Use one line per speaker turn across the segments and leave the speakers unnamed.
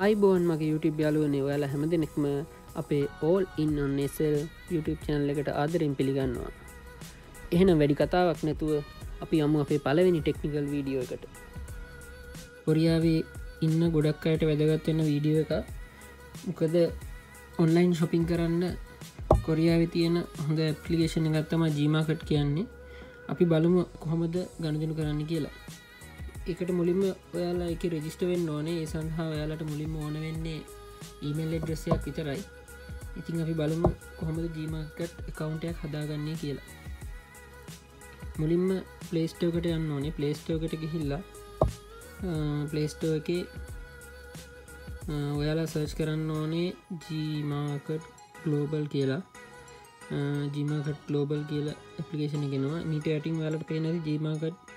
අයිබෝන් මගේ YouTube යාලුවනේ ඔයාලා හැම දෙනෙක්ම අපේ ඕල් ඉන්න නෙසල් YouTube චැනල් එකට ආදරෙන් පිළිගන්නවා. එහෙනම් වැඩි කතාවක් නැතුව අපි අම්ම අපේ පලවෙනි ටෙක්නිකල් වීඩියෝ එකට. කොරියාවේ ඉන්න ගොඩක් අයට වැදගත්වෙන්න වීඩියෝ එක මොකද ඔන්ලයින් ශොපින් කරන්න කොරියාව තියෙන හොඳ ඇපලිකේෂන ගත්තම ජීමාකට් කියන්නේ. අපි බලමු කොහොමද ගණදනු කරන්න කියලා. එකට මුලින්ම ඔයාලා එක රෙජිස්ට වෙන් ඕනේ. ඒ සඳහා ඔයාලට මුලින්ම ඕන වෙන්නේ ඊමල් ඩ්‍රෙස්සයක් විතරයි. ඉතින් අපි බලමු කොහොමද ජීමකට් එකකවුන්ටයක් හදාගන්නේ කියලා. මුලින්ම පලේස්ටෝකට යන්න ඕනේ. පලේස්ටෝකට ගිහිල්ලා පලේස්ටෝ එක ඔයාලා සර්ච් කරන්න ඕනේ ජීමාකට් ගලෝබල් කියලා. ජීමකට ගලෝබල් කියලා ඇපලිකේෂන ගෙනවා නිට ඇටිං වලට පේනති ජීමාකට්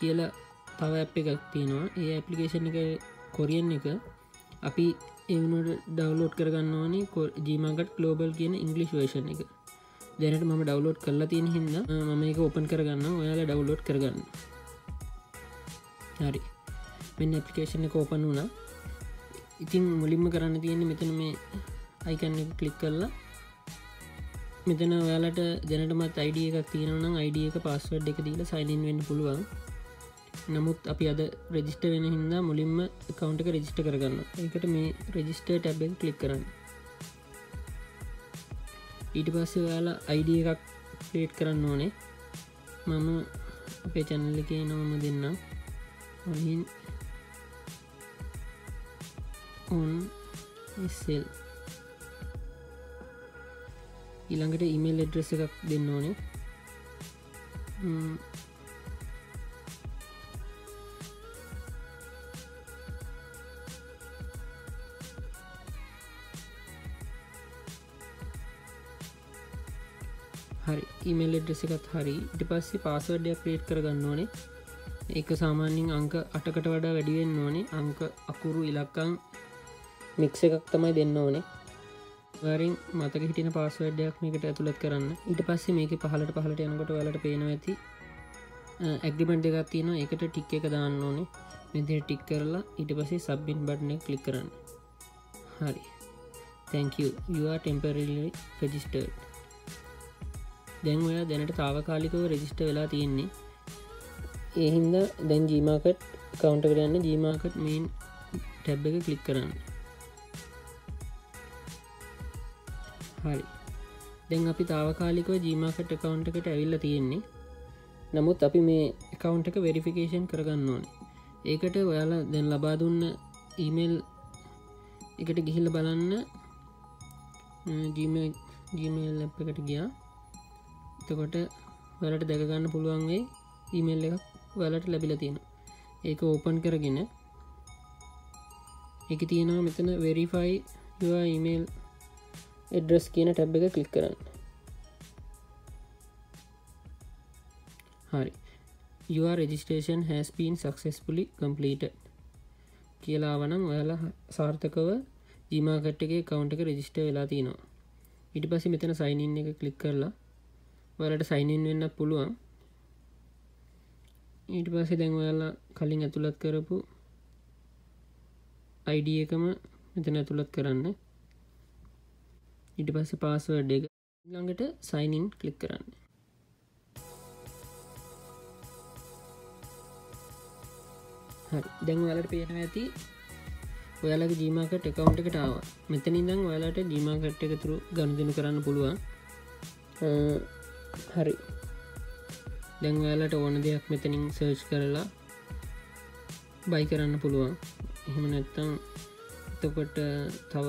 කියලා තව ඇප් එකක් තියෙනවා. ඒ ඇපලිකේෂන් එක කොරියන් එක. අපි එවනට ඩවලෝඩ් කරගන්න ඕනේ ජීමගට ගලෝබල් කියන ඉංගලිෂ් වේෂන් එක. දැනට මම ඩවලෝඩ් කරලා තියෙන හිද මම එක ඔපන් කරගන්න ඔයාලා ඩවලෝඩ් කරගන්න. හරි. මෙන්න ඇපලිකේෂන් එක ඕපන් වුණා. ඉතින් මුලින්ම කරන්න තියෙන මෙතන මේ අයිකන්න එක කලික් කරලා. මෙතන ඔයාලට දැනටමත් අයිඩිය එකක් තියෙනනම් අයිඩිය එක පස්සවඩ් එක දීල සයිලින් වෙන්න පුළුවන්. නමුත් අපි අද රෙජිස්ට වෙන හින්දා මුලින්ම කවුන්ට එක රෙජිස්ට කරගන්න එකට මේ රෙජිස්ට ටැබෙන් කලික් කරන්න. ඊට පස්සේ ඔයාලා අයිඩ එකක් පලේට් කරන්න ඕනේ. මම අපේ චැනල්ල එක නවම දෙන්න ඔහින් ඔන් එස්සෙල් ඊළඟට ඉමල් එඩ්‍රෙස එකක් දෙන්න ඕනේ. හරි ඉමල් එඩ්‍රෙස එකත් හරි. ඉට පස්සේ පාසවඩයක් ක්‍රේට් කරගන්න ඕනේ. ඒක සාමාන්‍යින් අංක අටකට වඩා වැඩිවෙන්න ඕනේ. අංක අකුරු ඉලක්කං මික්ස එකක් තමයි දෙන්න ඕනේ. වරින් මතක හිටින පාස්වඩයක් මේකට ඇතුළත් කරන්න. ඊට පස්සේ මේක පහලට පහලට යනකොට වලට පේනවා ඇති ඇග්‍රිමෙන්ට් එකක් තියෙනවා. එකට ටික් එක දාන්න ඕනේ. මෙදිර ටික් කරලා ඊට පස්සේ සබ්බින් බට්න කලික් කරන්න. හරි. තැංක you are temporarily registered. දැන් ඔයා දැනට තාවකාලිකව රෙජිස්ට වෙලා තියෙන්නේ. ඒහින්ද දැන් ජීමාකට් කවුන්ට කරන්න ජීමාකට් මේන් ටැබ් එක කලික් කරන්න. හරි. දැන් අපි තාවකාලිකව ජීමාකට කවුන්ට එකට ඇවිල්ල තියෙන්නේ. නමුත් අපි මේ එකකවුන්ට එක වෙරිෆිකේෂන් කරගන්න ඕනේ. ඒකට ඔයාලා දැන් ලබා දුන්න ඊමේල් එකට ගිහිල්ල බලන්න. ජීමේල් එකට ගියා. එතකොට වලට දැකගන්න පුළුවන් වේ ඊමේල් එකක් වලට ලැබිල තියෙන ඒක ඕපන් කරගෙන එක තියෙනවා මෙතන වෙරිෆයි ඊමේල් එඩ්‍රස් කියන ටැබ් එක කලික් කරන්න. හරි. Your registration has been successfully completed කියලා වනම් ඔයාලා සාර්ථකව ජීමාකට්ගේ කවුන්ට එක රෙජිස්ට වෙලා තිනවා ඉට පසි මෙතන සයිනින් එක කලික් කරලා වලට සයිනින් වෙන්න පුළුවන්. ඊට පස්සේ දැන් ඔයාලා කලින් ඇතුළත් කරපු අයිඩ එකම මෙතන ඇතුළත් කරන්න. ඊට පස්ස පාස්වඩ් එක ළඟට සයිනින් කලික් කරන්න. දැන් ඔයාලට පේන ඇති ඔයාලගේ ජීමකට එකකවුන්ට එකටාව මෙතනින් දං ඔයාලට ජීමකට් එකතුරු ගණදනු කරන්න පුළුවන්. හරි. දැන්වයාලට ඕන දෙයක් මෙතනින් සර්ච් කරලා බයි කරන්න පුළුවන්. එහෙම නැත්තම් එතකොට තව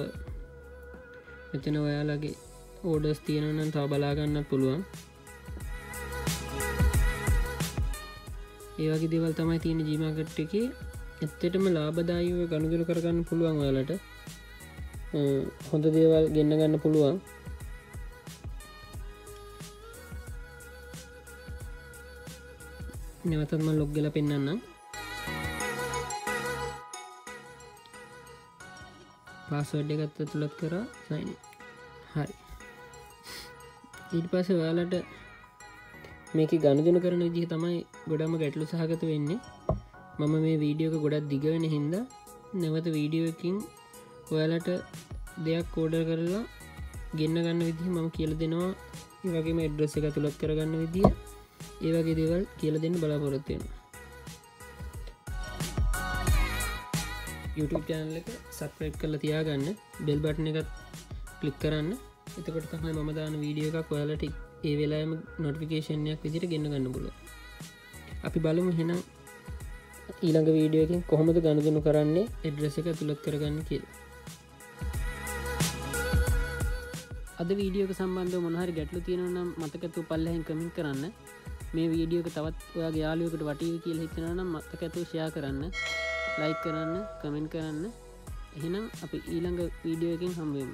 මෙතන ඔයාලගේ ඕඩස් තියෙනනම් තව බලාගන්නත් පුළුවන්. ඒවගේ දෙවල් තමයි තියෙන ජීමකට් එක. ඇත්තටම ලාබදායව ගණුදුර කරගන්න පුළුවන් ඔයාලට. හොඳ දේවල් ගෙන්න්න ගන්න පුළුවන්. නැවතත්ම ලොග්ගල පෙන්න්න පාස්වඩ් එකත් තුළත් කර සයින් හරි. ඊට පස ඔයාලට මේක ගණජන කරන ජී තමයි ගොඩම ගැටලු සහගත වෙන්නේ. මම මේ වීඩියෝක ගොඩක් දිගවෙන හින්ද නැවත වීඩියෝකින් ඔයාලට දෙයක් කෝඩර් කරලා ගෙන්න්න ගන්න විදිහ මම කියල දෙනවා. ඒවගේම එඩ්‍රෙස් එක තුළත් කරගන්න විදිිය ඒවගේ දේවල් කියල දෙන්න බලාපොරොත්තියෙන YouTube චැනල එක සත්ප්‍රයිට් කරල තියාගන්න බෙල් බට්න එකත් කලික් කරන්න. එතකොට තමයි මම දාන වීඩියෝ එකක් ඔයාලට ඒ වෙලාම නොටිකේෂන්යක් විදිට ගෙන්න්න ගන්න පුල අපි බලමු හෙනම් ඊළඟ වීඩියෝකින් කොහොමද ගණදනු කරන්නේ එඩ්‍රෙස එක තුළත් කරගන්න කියල. අද වීඩියෝක සම්බන්ධ මොනහරි ගැටලු තියෙනනම් මතකතු පල්ලහෙන් කමින් කරන්න. මේ වීඩියෝක තවත් ඔයාගේ යාලුවකට වටීව කියල හිතනනම් මත්තකඇතු ෂයා කරන්න ලයික් කරන්න කමෙන්ට් කරන්න. එහෙනම් අපි ඊළඟ වීඩියෝකින් හම්බේම